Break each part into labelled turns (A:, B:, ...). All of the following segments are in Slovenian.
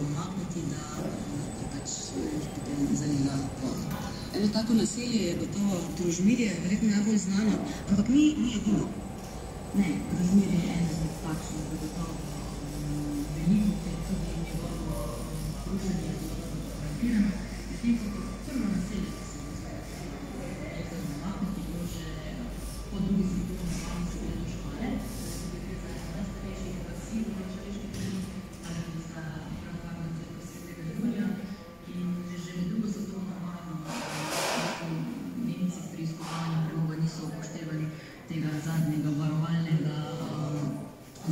A: umakniti, da pač potem zalila voda. Eno tako naselje je gotovo Družmirje, verjetno najbolj znano, ampak ni, ni edino.
B: Ne, Družmirje je eno od takšnih zagotovo mm, veliko, ker tudi njegovo mm, druženje je bilo fotografirano, medtem ko prvo naselje zadnjega varovalnega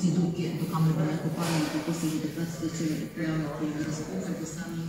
B: zidu, ki je do kamer bila kopalna, kako se je takrat začela pripravljati razpove posameznih